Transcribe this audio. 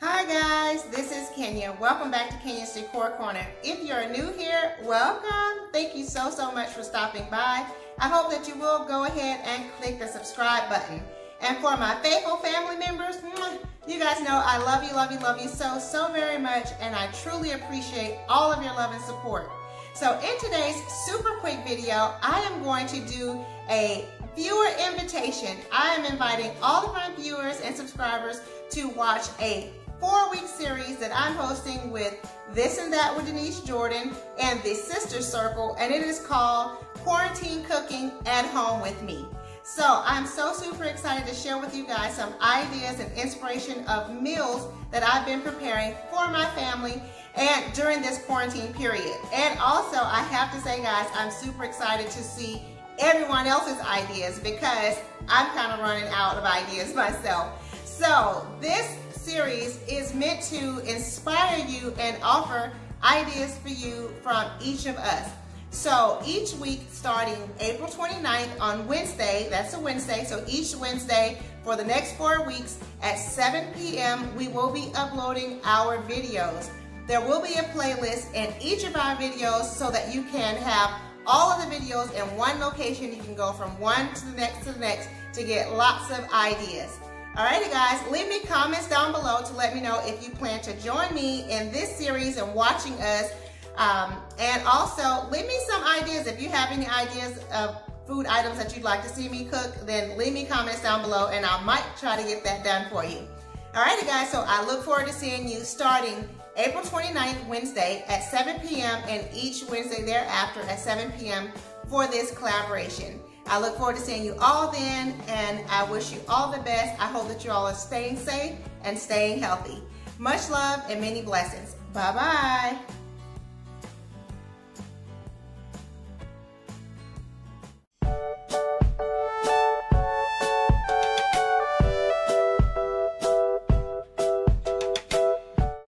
Hi guys, this is Kenya. Welcome back to Kenya's Decor Corner. If you're new here, welcome. Thank you so, so much for stopping by. I hope that you will go ahead and click the subscribe button. And for my faithful family members, you guys know I love you, love you, love you so, so very much, and I truly appreciate all of your love and support. So in today's super quick video, I am going to do a viewer invitation. I am inviting all of my viewers and subscribers to watch a four-week series that I'm hosting with This and That with Denise Jordan and the Sister Circle, and it is called Quarantine Cooking at Home with Me. So I'm so super excited to share with you guys some ideas and inspiration of meals that I've been preparing for my family and during this quarantine period. And also I have to say guys, I'm super excited to see everyone else's ideas because I'm kind of running out of ideas myself. So this series is meant to inspire you and offer ideas for you from each of us. So each week starting April 29th on Wednesday, that's a Wednesday, so each Wednesday for the next four weeks at 7 p.m. we will be uploading our videos. There will be a playlist in each of our videos so that you can have all of the videos in one location. You can go from one to the next to the next to get lots of ideas. Alrighty guys, leave me comments down below to let me know if you plan to join me in this series and watching us um, and also, leave me some ideas. If you have any ideas of food items that you'd like to see me cook, then leave me comments down below and I might try to get that done for you. Alrighty guys, so I look forward to seeing you starting April 29th, Wednesday at 7 p.m. and each Wednesday thereafter at 7 p.m. for this collaboration. I look forward to seeing you all then and I wish you all the best. I hope that you all are staying safe and staying healthy. Much love and many blessings. Bye-bye.